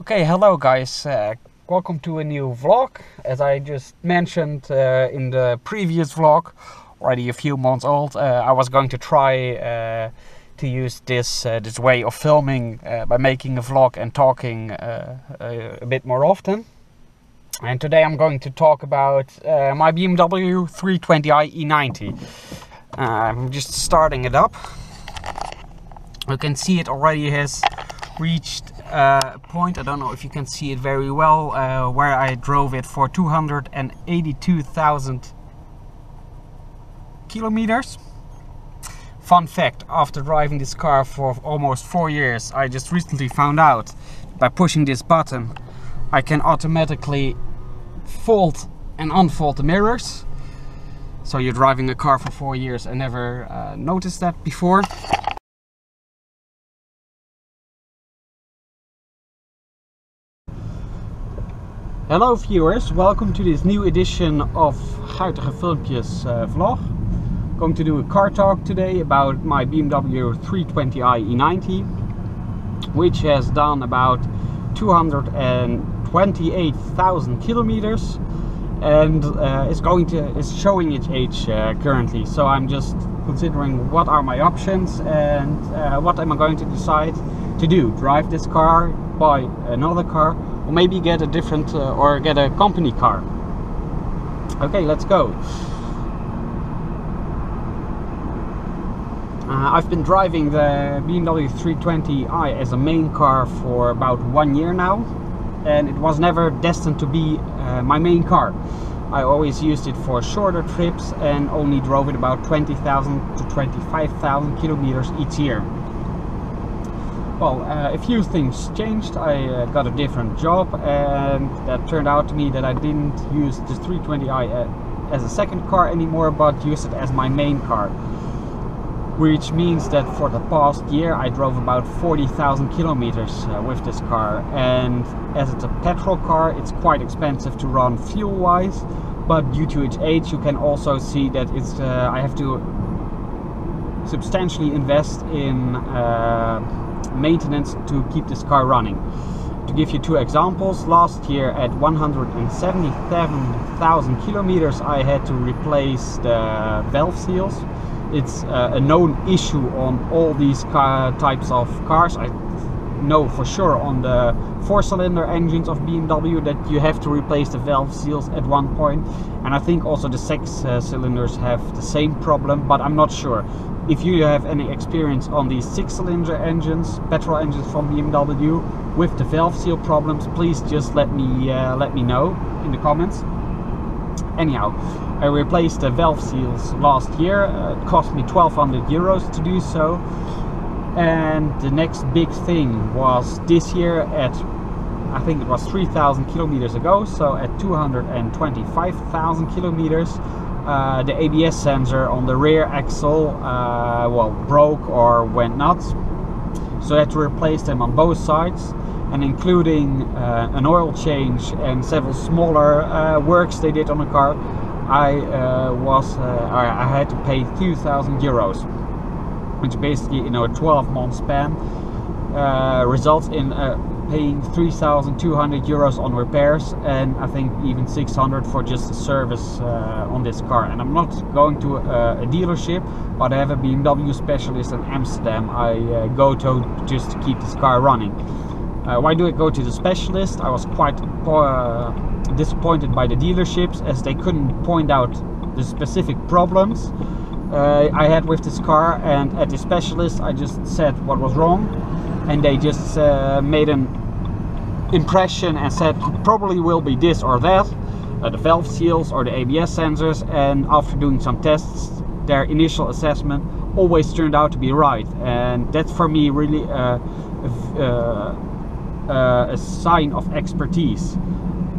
Okay, hello guys. Uh, welcome to a new vlog. As I just mentioned uh, in the previous vlog, already a few months old, uh, I was going to try uh, to use this uh, this way of filming uh, by making a vlog and talking a bit more often. And today I'm going to talk about my BMW 320i E90. I'm just starting it up. You can see it already has reached uh, point, I don't know if you can see it very well, uh, where I drove it for 282,000 kilometers. Fun fact, after driving this car for almost four years, I just recently found out by pushing this button, I can automatically fold and unfold the mirrors. So you're driving a car for four years and never uh, noticed that before. Hello viewers, welcome to this new edition of Guitige Filmpjes uh, vlog. Going to do a car talk today about my BMW 320i E90 which has done about 228,000 kilometers and uh, is going to is showing its age uh, currently. So I'm just considering what are my options and what am I going to decide to do? Drive this car buy another car or maybe get a different uh, or get a company car. Okay let's go. Uh, I've been driving the BMW 320i as a main car for about one year now and it was never destined to be uh, my main car. I always used it for shorter trips and only drove it about 20,000 to 25,000 kilometers each year well, uh, a few things changed. I uh, got a different job and that turned out to me that I didn't use the 320i uh, as a second car anymore, but used it as my main car. Which means that for the past year I drove about 40,000 kilometers uh, with this car. And as it's a petrol car, it's quite expensive to run fuel-wise. But due to its age, you can also see that it's uh, I have to substantially invest in uh, maintenance to keep this car running. To give you two examples, last year at 177,000 kilometers I had to replace the valve seals. It's uh, a known issue on all these car types of cars. I know for sure on the four-cylinder engines of BMW that you have to replace the valve seals at one point and I think also the six uh, cylinders have the same problem but I'm not sure if you have any experience on these six-cylinder engines, petrol engines from BMW with the valve seal problems, please just let me uh, let me know in the comments. Anyhow, I replaced the valve seals last year. Uh, it cost me 1200 euros to do so. And the next big thing was this year at I think it was 3000 kilometers ago, so at 225,000 kilometers uh, the ABS sensor on the rear axle uh, well broke or went nuts. So I had to replace them on both sides and including uh, an oil change and several smaller uh, works they did on the car I uh, was I had to pay 2000 euros which basically in a 12 month span results in paying 3,200 euros on repairs and I think even 600 for just the service uh, on this car. And I'm not going to a, a, dealership but I have a BMW specialist in Amsterdam. I uh, go to just to keep this car running. Uh, why do I go to the specialist? I was quite uh, disappointed by the dealerships as they couldn't point out the specific problems uh, I had with this car and at the specialist I just said what was wrong. And they just uh, made an impression and said probably will be this or that uh, the valve seals or the ABS sensors. And after doing some tests their initial assessment always turned out to be right. And that's for me really a sign of expertise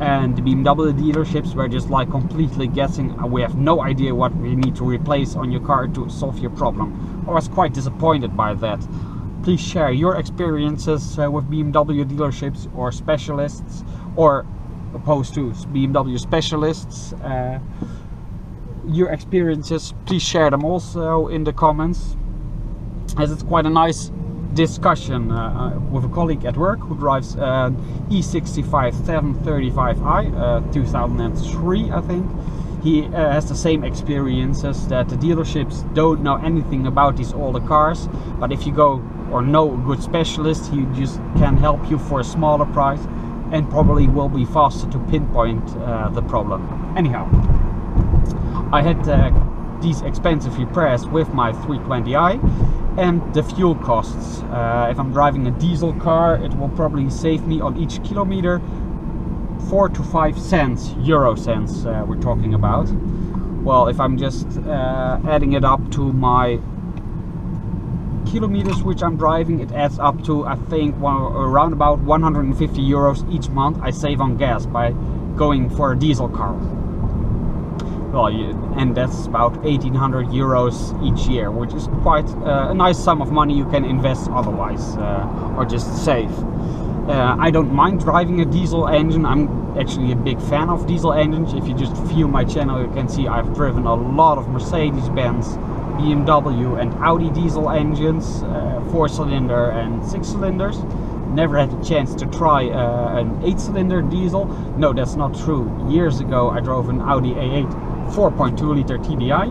and the BMW dealerships were just like completely guessing we have no idea what we need to replace on your car to solve your problem. I was quite disappointed by that. Please share your experiences uh, with BMW dealerships or specialists or opposed to BMW specialists uh, your experiences. Please share them also in the comments as it's quite a nice discussion uh, with a colleague at work who drives an E65 735i, uh, 2003, I think. He uh, has the same experiences that the dealerships don't know anything about these older cars, but if you go or know a good specialist, he just can help you for a smaller price and probably will be faster to pinpoint uh, the problem. Anyhow, I had uh, these expensive repairs with my 320i and the fuel costs. Uh, if I'm driving a diesel car, it will probably save me on each kilometer four to five cents, euro cents uh, we're talking about. Well, if I'm just uh, adding it up to my kilometers which I'm driving, it adds up to I think one, around about 150 euros each month I save on gas by going for a diesel car well, and that's about 1800 euros each year, which is quite uh, a nice sum of money you can invest otherwise uh, or just save. Uh, I don't mind driving a diesel engine. I'm actually a big fan of diesel engines. If you just view my channel, you can see I've driven a lot of Mercedes-Benz, BMW and Audi diesel engines, uh, four cylinder and six cylinders never had a chance to try uh, an 8 cylinder diesel. No, that's not true. Years ago I drove an Audi A8 4.2 liter TDI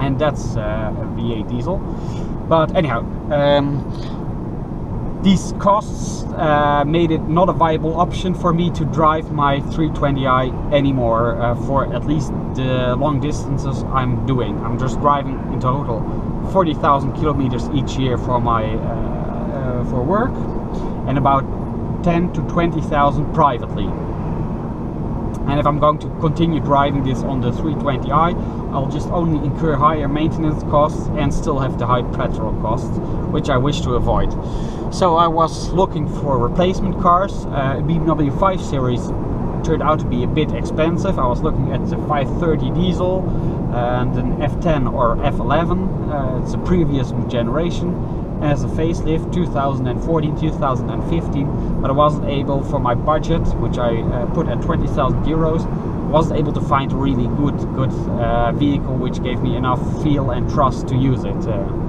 and that's uh, a V8 diesel but anyhow um, these costs uh, made it not a viable option for me to drive my 320i anymore uh, for at least the long distances I'm doing. I'm just driving in total 40,000 kilometers each year for my uh, uh, for work and about 10 to 20,000 privately and if I'm going to continue driving this on the 320i I'll just only incur higher maintenance costs and still have the high petrol costs which I wish to avoid. So I was looking for replacement cars. Uh, BMW 5 Series turned out to be a bit expensive. I was looking at the 530 diesel and an F10 or F11 uh, it's a previous generation as a facelift 2014 2015 but I wasn't able for my budget which I uh, put at 20,000 euros wasn't able to find a really good good uh, vehicle which gave me enough feel and trust to use it uh,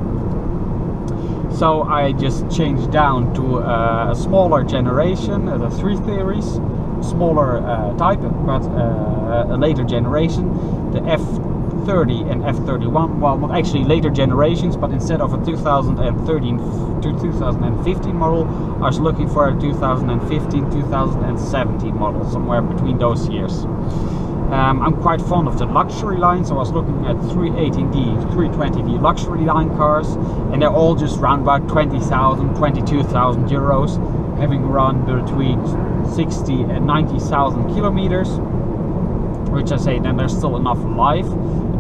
so I just changed down to uh, a smaller generation uh, the 3 series smaller uh, type but a later generation the F 30 and F31 well not actually later generations but instead of a 2013 to 2015 model I was looking for a 2015 2017 model somewhere between those years. Um, I'm quite fond of the luxury line so I was looking at 318D 320D luxury line cars and they're all just around about 20,000 22,000 euros having run between 60 and 90,000 kilometers which I say then there's still enough life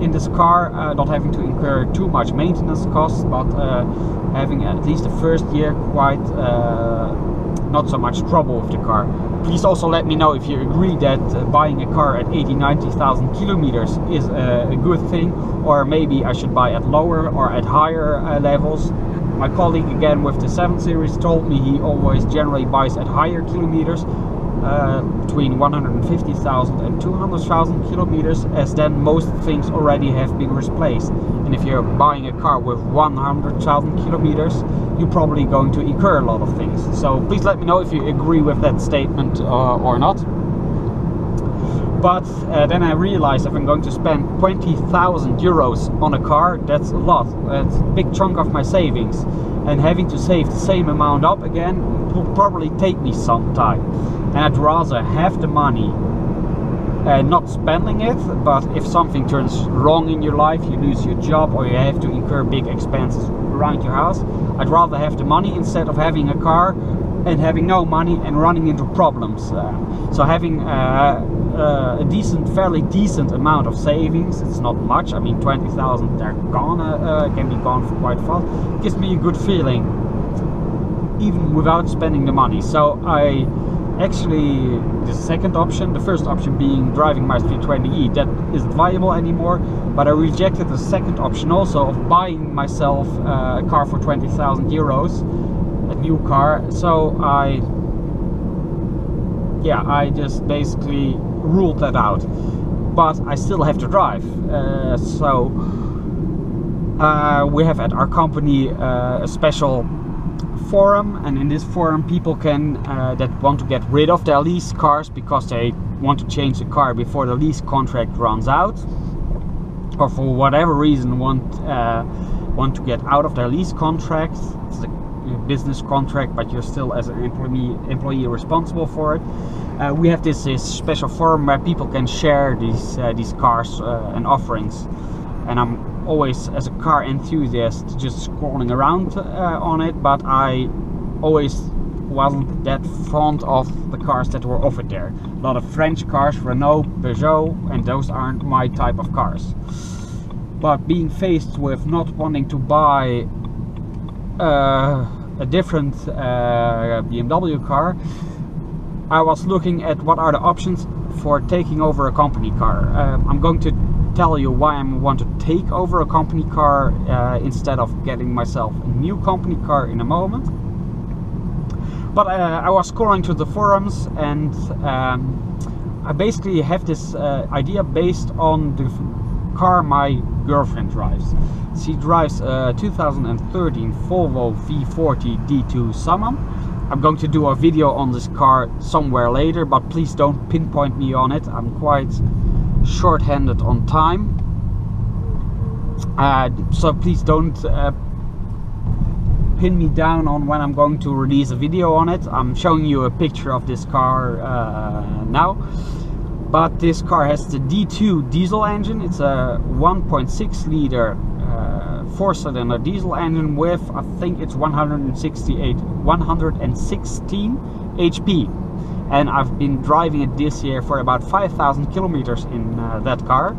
in this car, uh, not having to incur too much maintenance costs, but uh, having at least the first year quite uh, not so much trouble with the car. Please also let me know if you agree that uh, buying a car at 80 90,000 kilometers is a, a, good thing or maybe I should buy at lower or at higher uh, levels. My colleague again with the 7 Series told me he always generally buys at higher kilometers uh, between 150,000 and 200,000 kilometers as then most things already have been replaced. And if you're buying a car with 100,000 kilometers you're probably going to incur a lot of things. So please let me know if you agree with that statement uh, or not. But uh, then I realized if I'm going to spend 20,000 euros on a car that's a lot. That's a big chunk of my savings. And having to save the same amount up again will probably take me some time I'd rather have the money and not spending it but if something turns wrong in your life you lose your job or you have to incur big expenses around your house I'd rather have the money instead of having a car and having no money and running into problems uh, so having uh, uh, a decent fairly decent amount of savings it's not much. I mean 20,000 they're gone uh, can be gone for quite fast gives me a good feeling even without spending the money. So I actually the second option the first option being driving my 320i that isn't viable anymore but I rejected the second option also of buying myself uh, a car for 20,000 euros a new car. So I yeah I just basically ruled that out. But I still have to drive uh, so uh, we have at our company uh, a special forum, and in this forum, people can uh, that want to get rid of their lease cars because they want to change the car before the lease contract runs out, or for whatever reason want uh, want to get out of their lease contract. It's a business contract, but you're still as an employee employee responsible for it. Uh, we have this, this, special forum where people can share these uh, these cars uh, and offerings, and I'm always as a car enthusiast just scrolling around uh, on it, but I always wasn't that fond of the cars that were offered there. A lot of French cars, Renault, Peugeot, and those aren't my type of cars. But being faced with not wanting to buy uh, a different uh, BMW car, I was looking at what are the options for taking over a company car. Um, I'm going to tell you why I want to take over a company car uh, instead of getting myself a new company car in a moment. But uh, I was scrolling through the forums and um, I basically have this uh, idea based on the car my girlfriend drives. She drives a 2013 Volvo V40 D2 Summum. I'm going to do a video on this car somewhere later, but please don't pinpoint me on it. I'm quite short-handed on time. Uh, so please don't uh, pin me down on when I'm going to release a video on it. I'm showing you a picture of this car uh, now but this car has the D2 diesel engine. It's a 1.6 liter uh, four cylinder diesel engine with I think it's 168 116 HP and I've been driving it this year for about 5,000 kilometers in uh, that car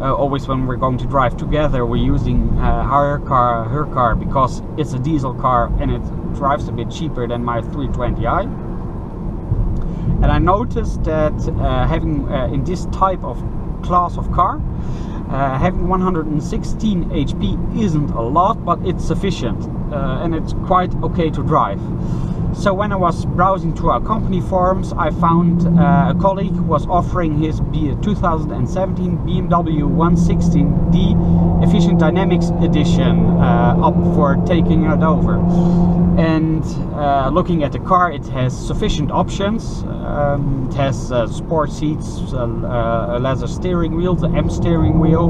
uh, always when we're going to drive together we're using uh, her car her car because it's a diesel car and it drives a bit cheaper than my 320i and I noticed that uh, having uh, in this type of class of car uh, having 116 HP isn't a lot but it's sufficient uh, and it's quite okay to drive so when I was browsing through our company forums I found uh, a colleague was offering his 2017 BMW 116D Efficient Dynamics Edition uh, up for taking it over and looking at the car it has sufficient options um, it has uh, sport seats, uh, uh, a leather steering wheel, the M steering wheel.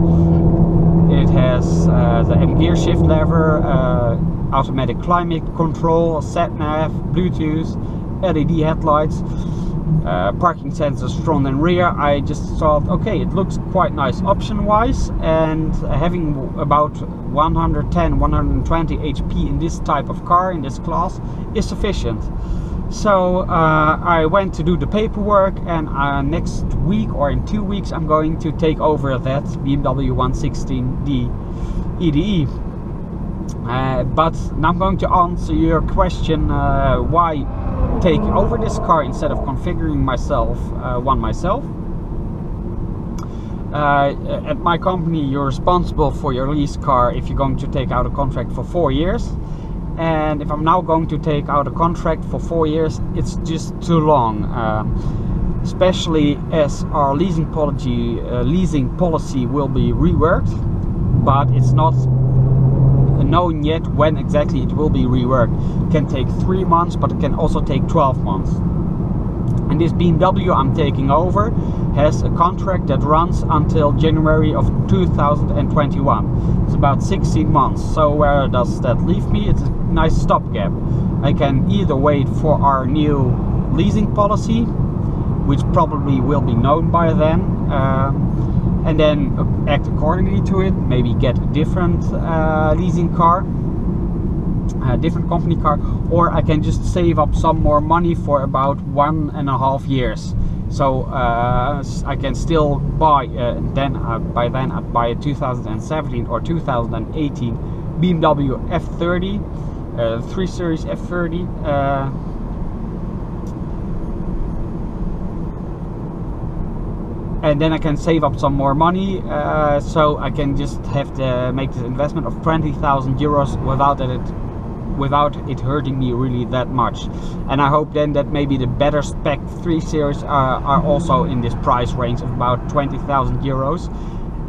It has uh, the M gear shift lever, uh, automatic climate control, sat nav, Bluetooth, LED headlights. Uh, parking sensors front and rear I just thought okay it looks quite nice option wise and having about 110 120 HP in this type of car in this class is sufficient so uh, I went to do the paperwork and uh, next week or in two weeks I'm going to take over that BMW 116D EDE. Uh, but now I'm going to answer your question uh, why take over this car instead of configuring myself uh, one myself. Uh, at my company you're responsible for your lease car if you're going to take out a contract for four years and if I'm now going to take out a contract for four years it's just too long um, especially as our leasing policy uh, leasing policy will be reworked but it's not known yet when exactly it will be reworked. It can take three months but it can also take 12 months. And this BMW I'm taking over has a contract that runs until January of 2021 it's about 16 months. So where does that leave me? It's a nice stopgap. I can either wait for our new leasing policy, which probably will be known by then, um, and then act accordingly to it. Maybe get a different uh, leasing car, a different company car, or I can just save up some more money for about one and a half years. So uh, I can still buy. Uh, then uh, by then I buy a 2017 or 2018 BMW F30 uh, 3 Series F30 and then I can save up some more money uh, so I can just have to make this investment of 20,000 euros without it without it hurting me really that much. And I hope then that maybe the better spec 3 series are, are also in this price range of about 20,000 euros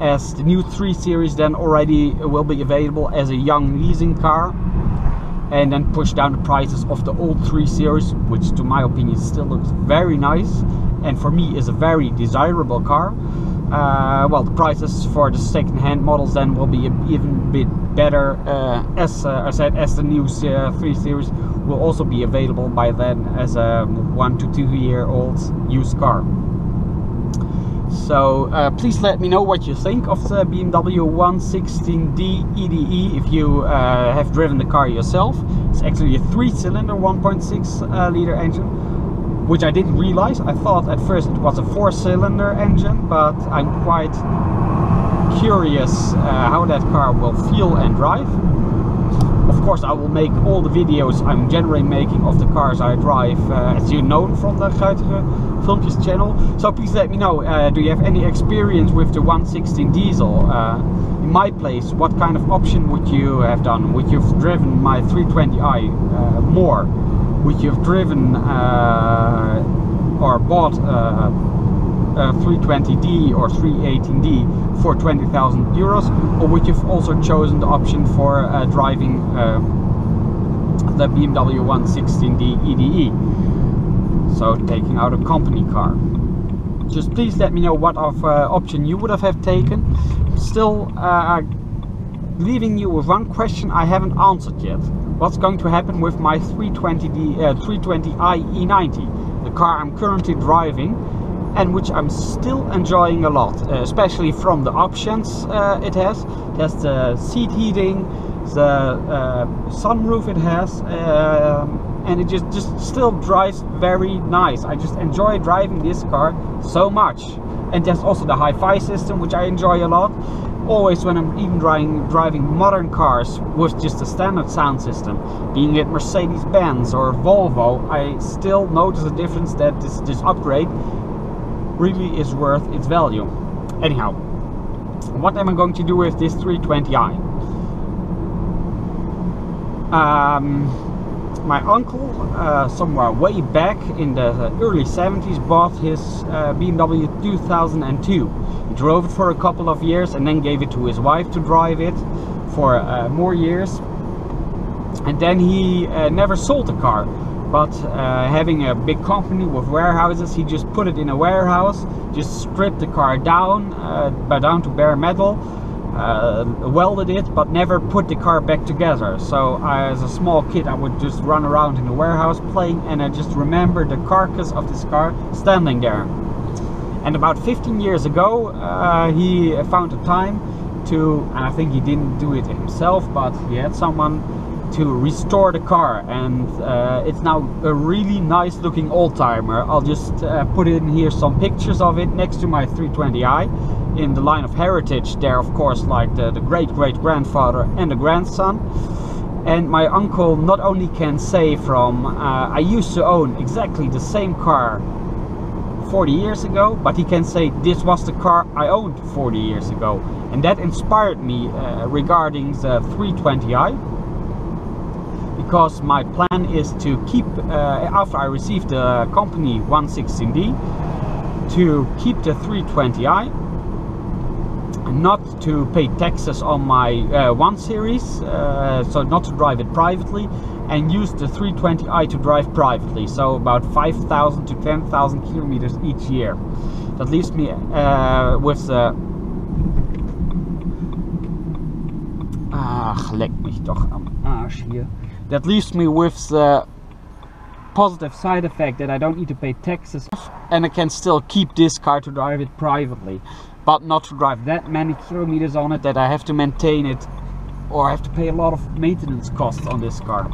as the new 3 series then already will be available as a young leasing car and then push down the prices of the old 3 Series, which to my opinion still looks very nice and for me is a very desirable car. Uh, well, the prices for the second-hand models then will be even bit better. Uh, as uh, I said, as the new uh, 3 Series will also be available by then as a one to two year old used car. So uh, please let me know what you think of the BMW 116D EDE if you uh, have driven the car yourself. It's actually a three-cylinder 1.6 uh, liter engine, which I didn't realize. I thought at first it was a four-cylinder engine, but I'm quite curious uh, how that car will feel and drive of course I will make all the videos I'm generally making of the cars I drive uh, as you know from the Guitige Filmpjes channel. So please let me know, uh, do you have any experience with the 116 diesel? Uh, in my place, what kind of option would you have done? Would you have driven my 320i uh, more? Would you have driven uh, or bought uh, a 320D or 318D for 20,000 euros or would you have also chosen the option for uh, driving uh, the BMW 116D EDE so taking out a company car. Just please let me know what of uh, option you would have, have taken. Still uh, leaving you with one question I haven't answered yet what's going to happen with my 320D 320i E90 the car I'm currently driving and which I'm still enjoying a lot, uh, especially from the options uh, it has. It has the seat heating, the uh, sunroof it has, um, and it just, just still drives very nice. I just enjoy driving this car so much. And there's also the hi-fi system, which I enjoy a lot. Always when I'm even driving, driving modern cars with just a standard sound system, being it Mercedes-Benz or Volvo, I still notice a difference that this, this upgrade really is worth its value. Anyhow, what am I going to do with this 320i? Um, my uncle, uh, somewhere way back in the early 70s, bought his uh, BMW 2002. He drove it for a couple of years and then gave it to his wife to drive it for uh, more years. And then he uh, never sold the car but uh, having a big company with warehouses he just put it in a warehouse just stripped the car down uh, down to bare metal uh, welded it but never put the car back together. So I, as a small kid I would just run around in the warehouse playing and I just remember the carcass of this car standing there. And about 15 years ago uh, he found a time to and I think he didn't do it himself but he had someone to restore the car. And uh, it's now a really nice looking old-timer I'll just uh, put in here some pictures of it next to my 320i in the line of heritage there of course like the, the great great grandfather and the grandson. And my uncle not only can say from uh, I used to own exactly the same car 40 years ago but he can say this was the car I owned 40 years ago. And that inspired me uh, regarding the 320i because my plan is to keep, uh, after I receive the company 116D, to keep the 320i, not to pay taxes on my uh, 1 series, uh, so not to drive it privately, and use the 320i to drive privately, so about 5,000 to 10,000 kilometers each year. That leaves me uh, with Ach, leck mich doch am Arsch hier that leaves me with the positive side effect that I don't need to pay taxes and I can still keep this car to drive it privately but not to drive that many kilometers on it that I have to maintain it or I have to pay a lot of maintenance costs on this car.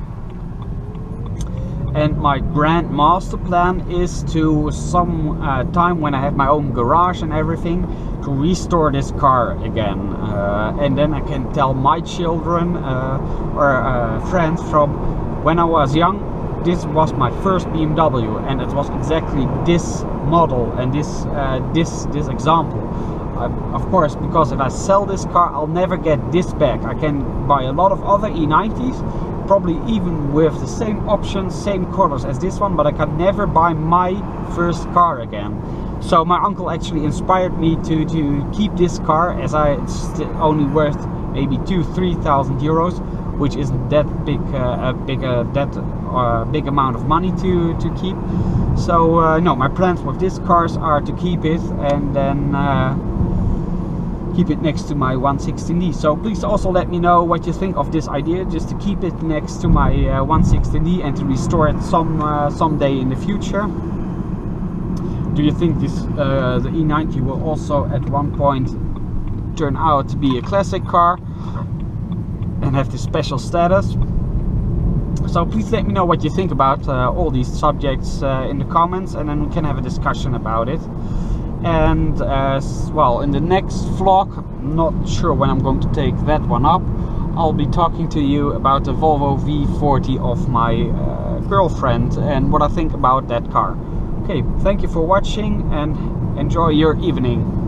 And my grand master plan is to some uh, time when I have my own garage and everything to restore this car again. Uh, and then I can tell my children uh, or uh, friends from when I was young this was my first BMW and it was exactly this model and this uh, this this example uh, of course because if I sell this car I'll never get this back I can buy a lot of other E90s probably even with the same options same colors as this one but I can never buy my first car again so my uncle actually inspired me to, to keep this car as I it's only worth maybe two, three thousand euros. which isn't that big uh, a big uh, that uh, big amount of money to to keep. So uh, no, my plans with this cars are to keep it and then uh, keep it next to my 160D. So please also let me know what you think of this idea, just to keep it next to my uh, 116D and to restore it some uh, someday in the future. Do you think this uh, the E90 will also at one point turn out to be a classic car and have this special status? So please let me know what you think about uh, all these subjects uh, in the comments and then we can have a discussion about it. And as well in the next vlog not sure when I'm going to take that one up I'll be talking to you about the Volvo V40 of my uh, girlfriend and what I think about that car. Okay thank you for watching and enjoy your evening